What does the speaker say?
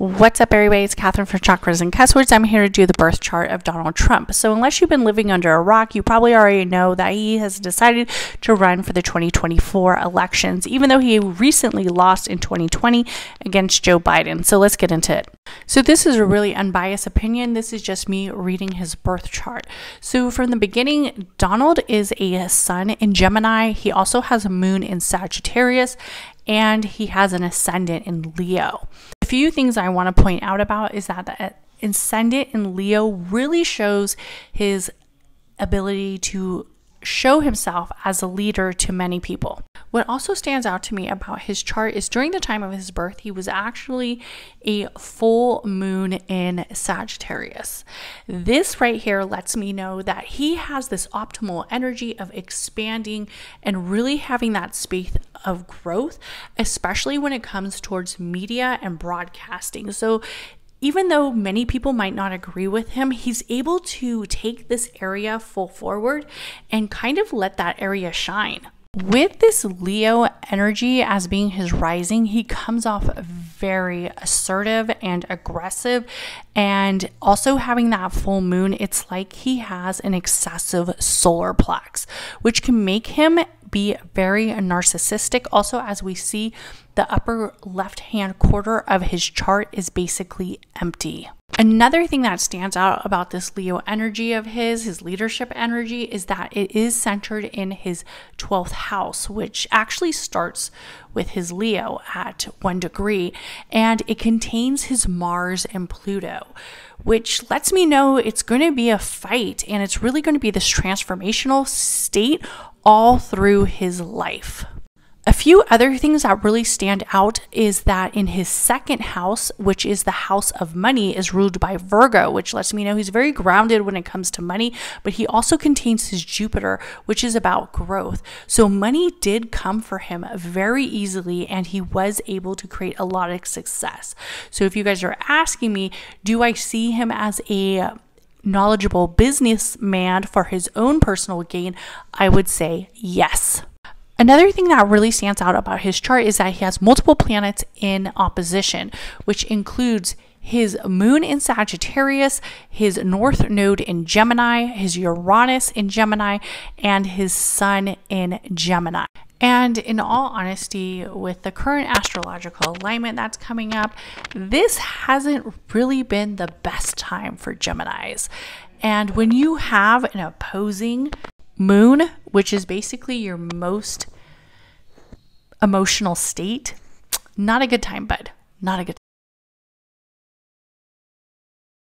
What's up, everybody? It's Catherine from Chakras and Cuss Words. I'm here to do the birth chart of Donald Trump. So, unless you've been living under a rock, you probably already know that he has decided to run for the 2024 elections, even though he recently lost in 2020 against Joe Biden. So, let's get into it. So, this is a really unbiased opinion. This is just me reading his birth chart. So, from the beginning, Donald is a sun in Gemini. He also has a moon in Sagittarius and he has an ascendant in Leo. Few things I want to point out about is that the uh, ascendant in Leo really shows his ability to show himself as a leader to many people. What also stands out to me about his chart is during the time of his birth, he was actually a full moon in Sagittarius. This right here lets me know that he has this optimal energy of expanding and really having that space of growth, especially when it comes towards media and broadcasting. So even though many people might not agree with him, he's able to take this area full forward and kind of let that area shine. With this Leo energy as being his rising, he comes off very assertive and aggressive. And also having that full moon, it's like he has an excessive solar plex, which can make him be very narcissistic. Also, as we see, the upper left hand quarter of his chart is basically empty. Another thing that stands out about this Leo energy of his, his leadership energy, is that it is centered in his 12th house, which actually starts with his Leo at one degree, and it contains his Mars and Pluto, which lets me know it's going to be a fight and it's really going to be this transformational state all through his life. A few other things that really stand out is that in his second house, which is the house of money, is ruled by Virgo, which lets me know he's very grounded when it comes to money, but he also contains his Jupiter, which is about growth. So money did come for him very easily and he was able to create a lot of success. So if you guys are asking me, do I see him as a knowledgeable businessman for his own personal gain, I would say yes. Another thing that really stands out about his chart is that he has multiple planets in opposition, which includes his moon in Sagittarius, his north node in Gemini, his Uranus in Gemini, and his sun in Gemini. And in all honesty, with the current astrological alignment that's coming up, this hasn't really been the best time for Geminis. And when you have an opposing moon, which is basically your most emotional state, not a good time, bud. Not a good